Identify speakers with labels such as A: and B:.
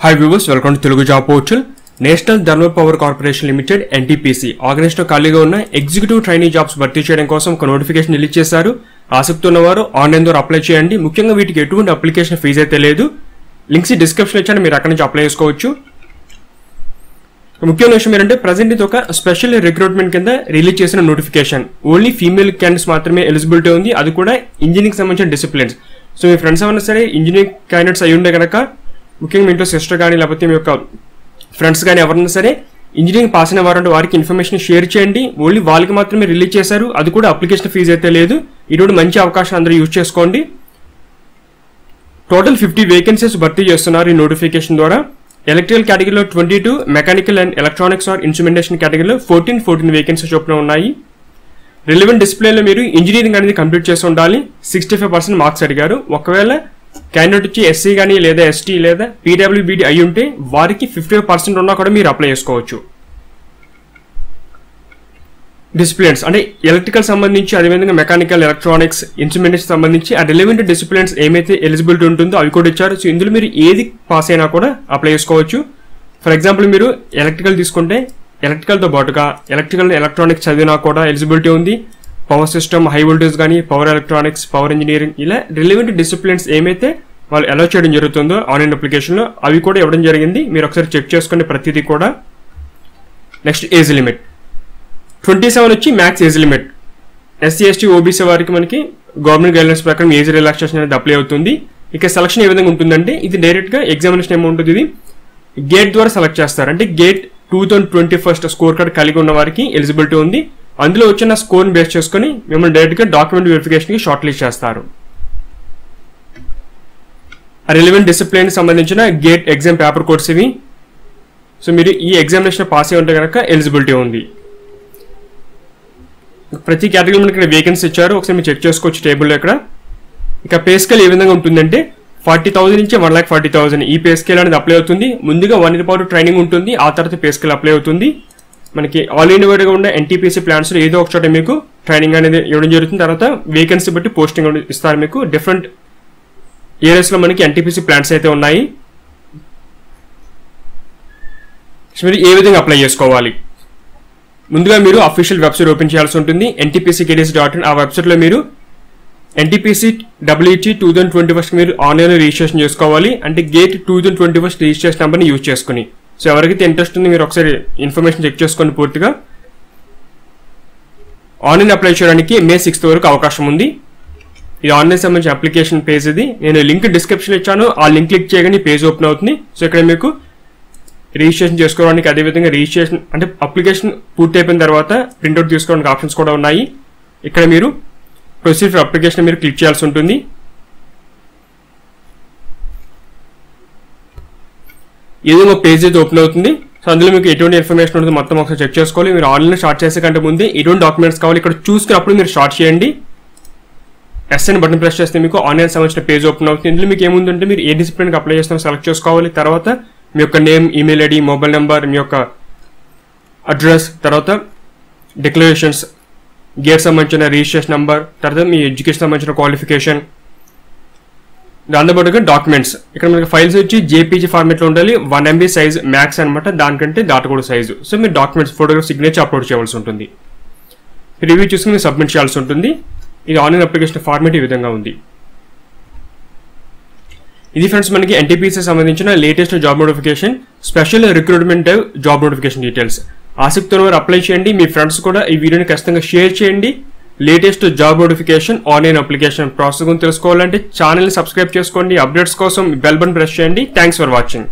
A: Hi viewers welcome to Telugu job portal national thermal power corporation limited NTPC ఆర్గనైజ్లో ఖాళీగా ఉన్న executive training jobs భర్తీ చేయడం కోసం ఒక నోటిఫికేషన్ రిలీజ్ చేశారు. ఆసక్తి ఉన్నవారు ఆన్లైన్ ద్వారా అప్లై చేయండి. ముఖ్యంగా వీటికి ఎటువంటి అప్లికేషన్ ఫీజు అయితే లేదు. లింక్స్ డిస్క్రిప్షన్ ఇచ్చాను. మీరు అక్కడి నుంచి అప్లై చేసుకోవచ్చు. ముఖ్యమైన విషయం ఏంటంటే ప్రజెంట్ ఇది ఒక స్పెషల్ రిక్రూట్మెంట్ కింద రిలీజ్ చేసిన నోటిఫికేషన్ ఓన్లీ ఫీమేల్ క్యాండిడేట్స్ మాత్రమే ఎలిజిబిలిటీ ఉంది. అది కూడా ఇంజనీరింగ్ సంబంధించిన డిసిప్లిన్స్ సో మీ ఫ్రెండ్స్ ఏమైనా సరే ఇంజనీరింగ్ క్యాండిడేట్స్ అయి ఉండే కనుక ముఖ్యంగా మీ ఇంట్లో సిస్టర్ కానీ లేకపోతే మీ యొక్క ఫ్రెండ్స్ కానీ ఎవరైనా సరే ఇంజనీరింగ్ పాస్ అయిన వారంటే వారికి ఇన్ఫర్మేషన్ షేర్ చేయండి. ఓన్లీ వాళ్ళకి మాత్రమే రిలీజ్ చేశారు. అది కూడా అప్లికేషన్ ఫీజు అయితే లేదు. ఇటువంటి మంచి అవకాశం అందరూ యూజ్ చేసుకోండి. టోటల్ ఫిఫ్టీ వేకెన్సీస్ భర్తీ చేస్తున్నారు ఈ నోటిఫికేషన్ ద్వారా. ఎలక్ట్రికల్ కేటగిరీలో twenty two mechanical and electronics or instrumentation కేటగిరీలో ఫోర్టీన్ ఫోర్టీన్ వేకెన్సీస్ చొప్పున ఉన్నాయి. రిలవెంట్ డిస్ప్లేలో మీరు ఇంజనీరింగ్ అనేది కంప్లీట్ చేసి ఉండాలి. సిక్స్టీ ఫైవ్ పర్సెంట్ మార్క్స్ అడిగారు. ఒకవేళ క్యాండిడేట్ వచ్చి ఎస్సీ కానీ లేదా ఎస్టీ లేదా పీడబ్ల్యూబీడీ అయి ఉంటే వారికి ఫిఫ్టీ పర్సెంట్ ఉన్నా కూడా మీరు అప్లై చేసుకోవచ్చు. డిసిప్లిన్స్ అంటే ఎలక్ట్రికల్ సంబంధించి అదేవిధంగా మెకానికల్ ఎలక్ట్రానిక్స్ ఇన్స్ట్రుమెంట్స్ సంబంధించి ఆ రిలవెంట్ డిసిప్లిన్స్ ఏమైతే ఎలిజిబిలిటీ ఉంటుందో అవి కూడా ఇచ్చారు. సో ఇందులో మీరు ఏది పాస్ అయినా కూడా అప్లై చేసుకోవచ్చు. ఫర్ ఎగ్జాంపుల్ మీరు ఎలక్ట్రికల్ తీసుకుంటే ఎలక్ట్రికల్తో పాటుగా ఎలక్ట్రికల్ ఎలక్ట్రానిక్స్ చదివినా కూడా ఎలిజిబిలిటీ ఉంది. పవర్ సిస్టమ్ హై వోల్టేజ్ కానీ పవర్ ఎలక్ట్రానిక్స్ పవర్ ఇంజనీరింగ్ ఇలా రిలవెంట్ డిసిప్లిన్స్ ఏమైతే వాళ్ళు అలౌ చేయడం జరుగుతుందో ఆన్లైన్ అప్లికేషన్లో అవి కూడా ఇవ్వడం జరిగింది. మీరు ఒకసారి చెక్ చేసుకునే ప్రతిదీ కూడా next age limit. Twenty seven వచ్చి max age limit. SC ST OBC వారికి మనకి గవర్నమెంట్ గైడ్లైన్స్ ప్రకారం ఏజ్ రిలాక్సేషన్ అనేది అప్లై అవుతుంది. ఇక సెలక్షన్ ఏ విధంగా ఉంటుందంటే ఇది డైరెక్ట్గా ఎగ్జామినేషన్ ఏమో ఉంటుంది ఇది. గేట్ ద్వారా సెలెక్ట్ చేస్తారు. అంటే GATE two thousand twenty first score card కలిగి ఉన్న వారికి ఎలిజిబిలిటీ ఉంది. అందులో వచ్చిన స్కోర్ని బేస్ చేసుకుని మిమ్మల్ని డైరెక్ట్గా డాక్యుమెంట్ వెరిఫికేషన్కి షార్ట్ లిస్ట్ చేస్తారు. రిలవెంట్ డిసిప్లిన్కి సంబంధించిన గేట్ ఎగ్జామ్ పేపర్ కోడ్స్ ఇవి. సో మీరు ఈ ఎగ్జామినేషన్ పాస్ అయి ఉంటే కనుక ఎలిజిబిలిటీ ఉంది. ప్రతి కేటగిరీ మనకి ఇక్కడ వేకెన్సీ ఇచ్చారు. ఒకసారి మీరు చెక్ చేసుకోవచ్చు టేబుల్లో ఇక్కడ. ఇక పే స్కేల్ ఏ విధంగా ఉంటుందంటే ఫార్టీ థౌసండ్ నుంచి వన్ లాక్ ఫార్టీ థౌసండ్ ఈ పే స్కేల్ అనేది అప్లై అవుతుంది. ముందుగా వన్ ఇయర్ పాటు ట్రైనింగ్ ఉంటుంది. ఆ తర్వాత పే స్కేల్ అప్లై అవుతుంది. మనకి ఆల్ ఇండియాగా ఉన్న ఎన్టీపీసీ ప్లాన్స్ ఏదో ఒక చోట మీకు ట్రైనింగ్ అనేది ఇవ్వడం జరుగుతుంది. తర్వాత వేకెన్సీ బట్టి పోస్టింగ్ ఇస్తారు మీకు. డిఫరెంట్ ఏరియాస్లో మనకి ఎన్టీపీసీ ప్లాన్స్ అయితే ఉన్నాయి. మీరు ఏ విధంగా అప్లై చేసుకోవాలి? ముందుగా మీరు అఫీషియల్ వెబ్సైట్ ఓపెన్ చేయాల్సి ఉంటుంది. ఎన్టీపీసీ కేడీఎస్ డాట్ ఇన్ ఆ వెబ్సైట్లో మీరు NTPC W T two thousand twenty first మీరు ఆన్లైన్లో రిజిస్ట్రేషన్ చేసుకోవాలి. అంటే GATE two thousand twenty first registration నెంబర్ని యూజ్ చేసుకుని. సో ఎవరికైతే ఇంట్రెస్ట్ ఉంది మీరు ఒకసారి ఇన్ఫర్మేషన్ చెక్ చేసుకోండి పూర్తిగా. ఆన్లైన్ అప్లై చేయడానికి మే సిక్స్త్ వరకు అవకాశం ఉంది. ఇది ఆన్లైన్ సంబంధించిన అప్లికేషన్ పేజ్ ఇది. నేను లింక్ డిస్క్రిప్షన్ ఇచ్చాను. ఆ లింక్ క్లిక్ చేయగానే పేజ్ ఓపెన్ అవుతుంది. సో ఇక్కడ మీకు రిజిస్ట్రేషన్ చేసుకోవడానికి అదేవిధంగా రిజిస్ట్రేషన్ అంటే అప్లికేషన్ పూర్తి అయిపోయిన తర్వాత ప్రింట్అవుట్ తీసుకోవడానికి ఆప్షన్స్ కూడా ఉన్నాయి. ఇక్కడ మీరు ప్రొసీడ్ ఫర్ అప్లికేషన్ మీరు క్లిక్ చేయాల్సి ఉంటుంది. ఏదో ఒక పేజ్ అయితే ఓపెన్ అవుతుంది. సో అందులో మీకు ఎటువంటి ఇన్ఫర్మేషన్ ఉంటుంది మొత్తం ఒకసారి చెక్ చేసుకోవాలి. మీరు ఆన్లైన్ స్టార్ట్ చేసే కంటే ముందే ఎటువంటి డాక్యుమెంట్స్ కావాలి ఇక్కడ చూసుకున్నప్పుడు మీరు స్టార్ట్ చేయండి. ఎస్ అని బటన్ ప్రెస్ చేస్తే మీకు ఆన్లైన్ సంబంధించిన పేజ్ ఓపెన్ అవుతుంది. ఇందులో మీకు ఏముందంటే మీరు ఏ డిసిప్లిన్కి అప్లై చేస్తామో సెలెక్ట్ చేసుకోవాలి. తర్వాత మీ యొక్క name email ID mobile number మీ యొక్క అడ్రస్ తర్వాత డిక్లరేషన్స్ గేట్ సంబంధించిన రిజిస్ట్రేషన్ నెంబర్ తర్వాత మీ ఎడ్యుకేషన్ సంబంధించిన క్వాలిఫికేషన్ దాంతోపాటుగా డాక్యుమెంట్స్ ఇక్కడ మనకి ఫైల్స్ వచ్చి జేపీజీ ఫార్మేట్లో ఉండాలి. వన్ ఎంబీ సైజ్ మ్యాక్స్ అనమాట దానికంటే దాటకూడదు సైజు సో మీరు డాక్యుమెంట్స్ ఫోటోగ్రాఫ్ సిగ్నేచర్ అప్లోడ్ చేయవలసి ఉంటుంది. రివ్యూ చూసుకుని మీరు సబ్మిట్ చేయాల్సి ఉంటుంది. ఇది ఆన్లైన్ అప్లికేషన్ ఫార్మేట్ ఈ విధంగా ఉంది. ఇది ఫ్రెండ్స్ మనకి ఎన్టీపీసీ సంబంధించిన latest job notification special recruitment job notification details ఆసక్తి ఉన్నవారు అప్లై చేయండి. మీ ఫ్రెండ్స్ కూడా ఈ వీడియోని ఖచ్చితంగా షేర్ చేయండి. Latest job notification online application process గురించి తెలుసుకోవాలంటే ఛానల్ని సబ్స్క్రైబ్ చేసుకోండి. అప్డేట్స్ కోసం బెల్ బటన్ ప్రెస్ చేయండి. Thanks for watching.